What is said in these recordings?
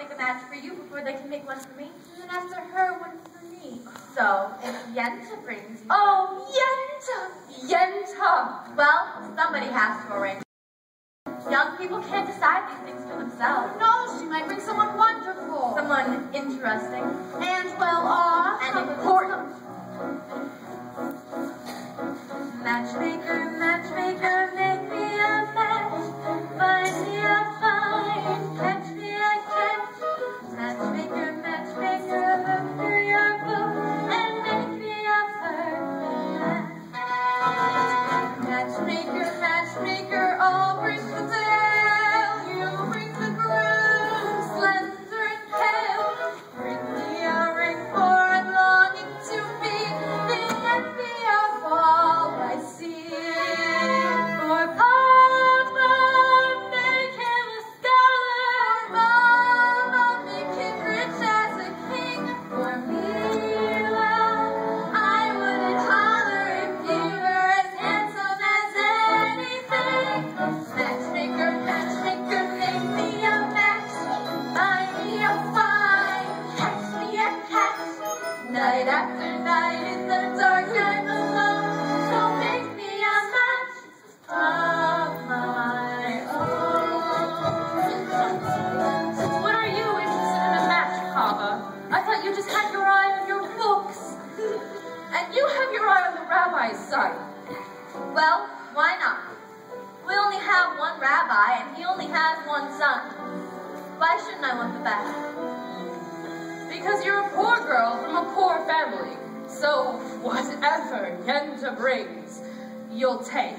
make a match for you before they can make one for me. And then after her, one for me. So, if Yenta brings. Oh, Yenta! Yenta! Well, somebody has to arrange. Young people can't decide these things for themselves. No, she might bring someone wonderful. Someone interesting. Night after night in the dark alone. So make me a match my own. What are you interested in a match? I thought you just had your eye on your books. And you have your eye on the rabbi's son. Well, why not? We only have one rabbi, and he only has one son. Why shouldn't I want the best? Because you're a poor girl from a poor family. So whatever Yenta brings, you'll take,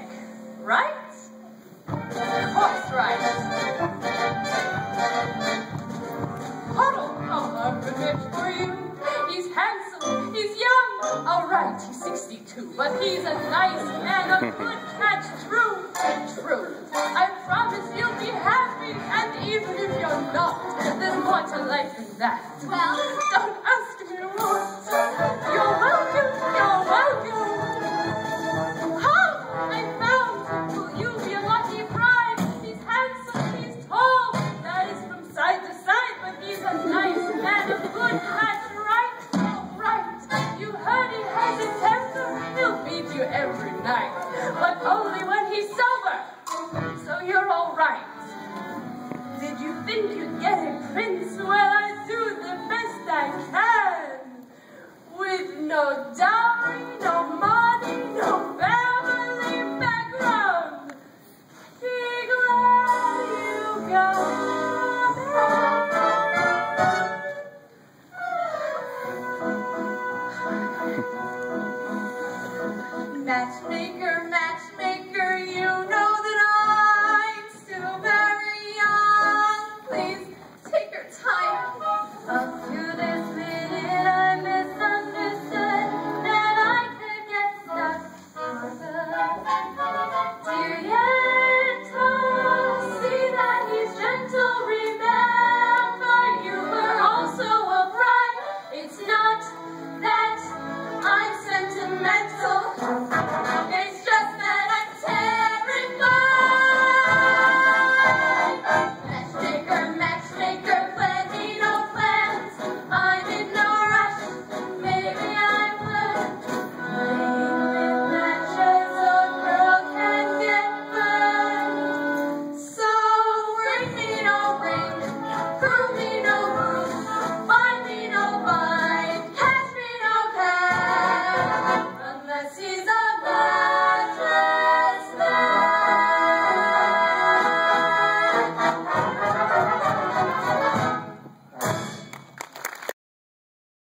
right? Horse rides. Hodel, I'll a for you. He's handsome, he's young. All right, he's 62, but he's a nice that. Well, Don't ask me what. You're welcome, you're welcome. Come, I found. Will you be a lucky bride? He's handsome, he's tall. That is from side to side, but he's a nice man, a good catch, right? All right. You heard he has a temper. He'll beat you every night, but only when he's sober. So you're all right. Did you think you'd get a prince? Matchmaker, matchmaker,